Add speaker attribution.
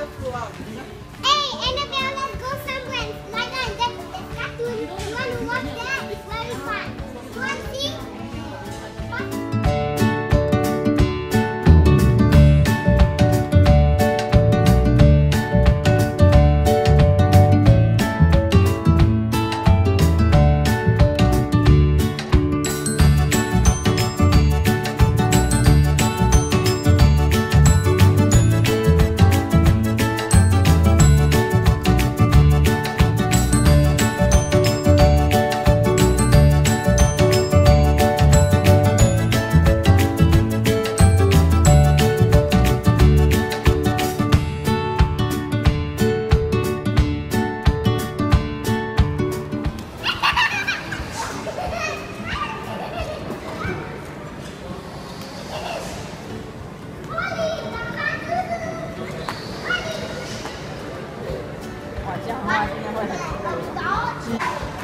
Speaker 1: Hey, Annabelle! 好像妈妈今天会很。